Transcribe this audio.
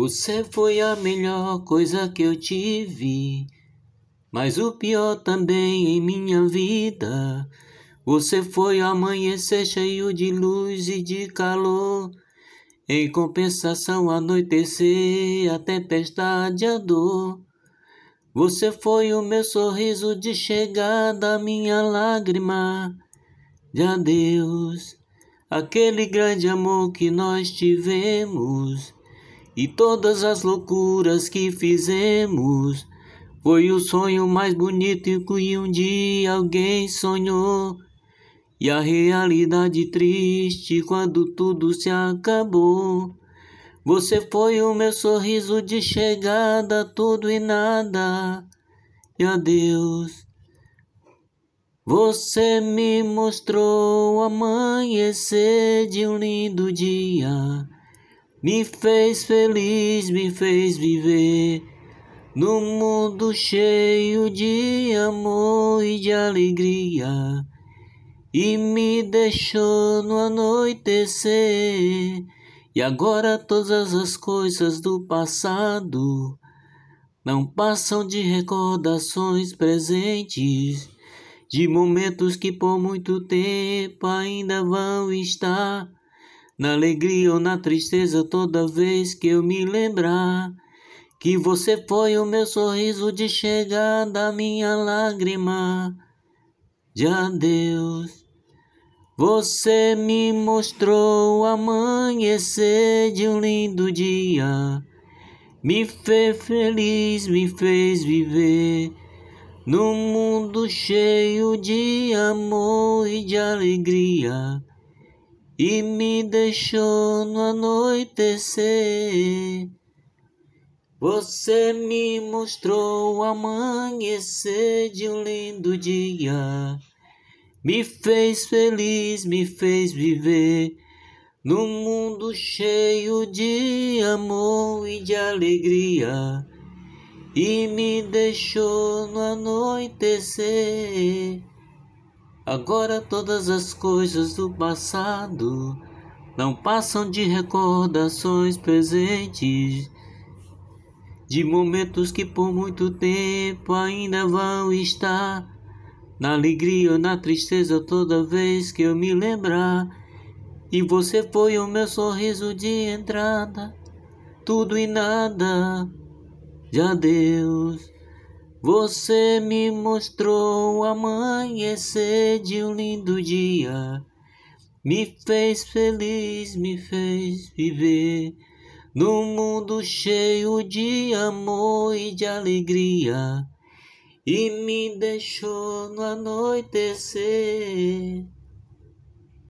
Você foi a melhor coisa que eu tive, mas o pior também em minha vida. Você foi amanhecer cheio de luz e de calor. Em compensação, anoitecer, a tempestade, a dor. Você foi o meu sorriso de chegada, minha lágrima de adeus. Aquele grande amor que nós tivemos e todas as loucuras que fizemos. Foi o sonho mais bonito que um dia alguém sonhou. E a realidade triste quando tudo se acabou. Você foi o meu sorriso de chegada, tudo e nada, e adeus. Você me mostrou o amanhecer de um lindo dia, me fez feliz, me fez viver num mundo cheio de amor e de alegria, e me deixou no anoitecer. E agora todas as coisas do passado não passam de recordações presentes, de momentos que por muito tempo ainda vão estar, na alegria ou na tristeza toda vez que eu me lembrar. Que você foi o meu sorriso de chegada, minha lágrima de adeus. Você me mostrou o amanhecer de um lindo dia, me fez feliz, me fez viver num mundo cheio de amor e de alegria, e me deixou no anoitecer. Você me mostrou o amanhecer de um lindo dia me fez feliz, me fez viver num mundo cheio de amor e de alegria e me deixou no anoitecer. Agora todas as coisas do passado não passam de recordações presentes, de momentos que por muito tempo ainda vão estar na alegria ou na tristeza toda vez que eu me lembrar. E você foi o meu sorriso de entrada, tudo e nada de adeus. Você me mostrou o amanhecer de um lindo dia, me fez feliz, me fez viver num mundo cheio de amor e de alegria e me deixou no anoitecer.